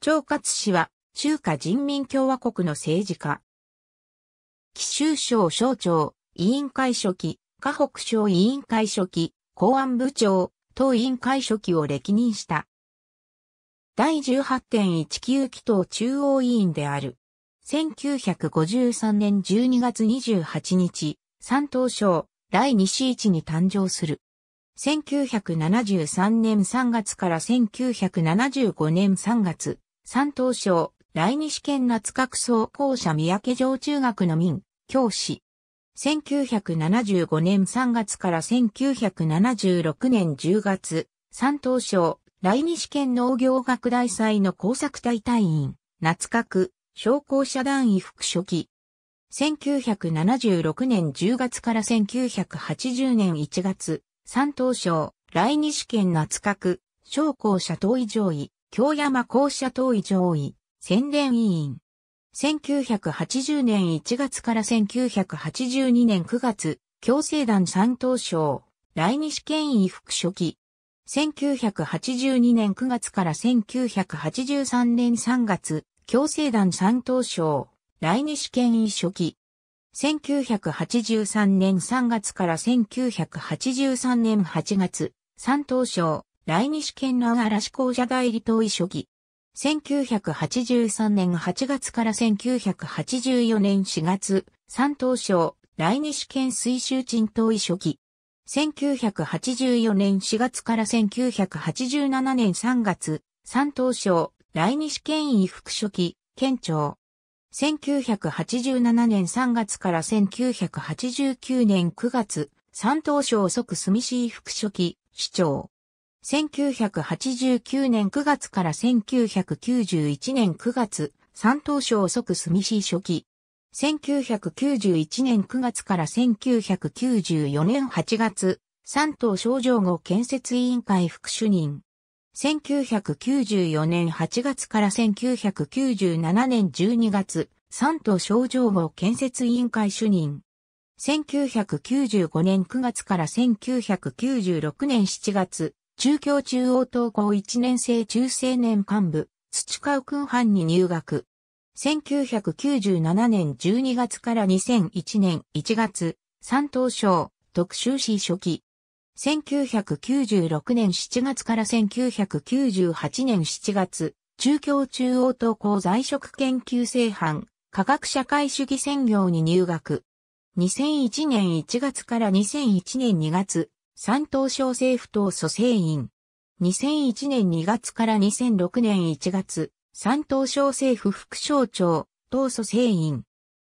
長勝氏は中華人民共和国の政治家。紀州省省長、委員会書記、河北省委員会書記、公安部長、党委員会書記を歴任した。第18.19期党中央委員である。1953年12月28日、山東省第二市市に誕生する。1973年3月から1975年3月、山東省第二試験夏学総校舎三宅城中学の民、教師。1975年3月から1976年10月、山東省第二試験農業学大祭の工作隊隊員、夏角、商工社団位副書記。1976年10月から1980年1月、山東省第二試験夏角、商工社党委上位、京山校舎党委上位、宣伝委員。1980年1月から1982年9月、共生団山東省、来日県委副書記。1982年9月から1983年3月、共生団山東省、来日県委書記。1983年3月から1983年8月、山東省、来日県の嵐校舎代理党委書記。1983年8月から1984年4月、山東省、来日県水州鎮東医書記。1984年4月から1987年3月、山東省、来日県医副書記、県庁。1987年3月から1989年9月、山東省即住市副書記、市長。1989年9月から1991年9月、山東省即住市初期。1991年9月から1994年8月、山東省上後建設委員会副主任。1994年8月から1997年12月、山東省上後建設委員会主任。1995年9月から1996年7月、中京中央高校1年生中青年幹部、土川君班に入学。1997年12月から2001年1月、山東省、特集市初期。1996年7月から1998年7月、中京中央高校在職研究生班、科学社会主義専業に入学。2001年1月から2001年2月、山東省政府党蘇生員。2001年2月から2006年1月、山東省政府副省庁、党蘇生員。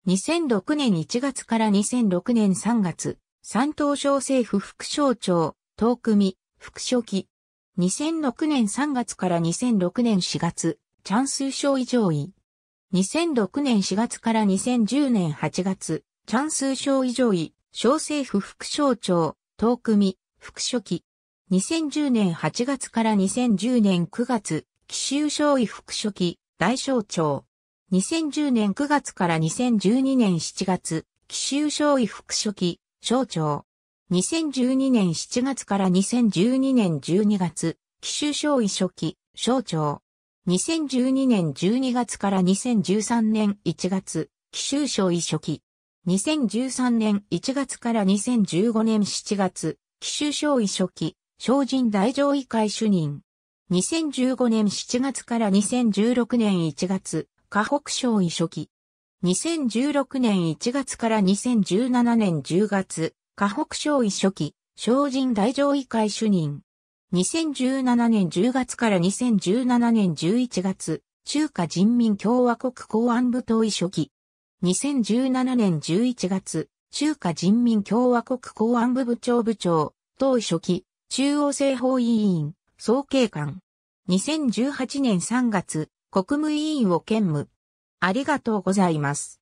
2006年1月から2006年3月、山東省政府副省庁、党組、副書記。2006年3月から2006年4月、チャンス省以上位。2006年4月から2010年8月、チャンス省以上位、省政府副省庁、党組、副書記。2010年8月から2010年9月、奇襲省委副書記、大省庁。2010年9月から2012年7月、奇襲省委副書記、省庁。2012年7月から2012年12月、奇襲省委書記、省庁。2012年12月から2013年1月、奇襲省委書記。2013年1月から2015年7月、奇襲省委書記、精進大上位会主任。2015年7月から2016年1月、河北省委書記。2016年1月から2017年10月、河北省委書記、精進大上位会主任。2017年10月から2017年11月、中華人民共和国公安部党委書記。2017年11月、中華人民共和国公安部部長部長、党書記、中央政法委員、総警官。2018年3月、国務委員を兼務。ありがとうございます。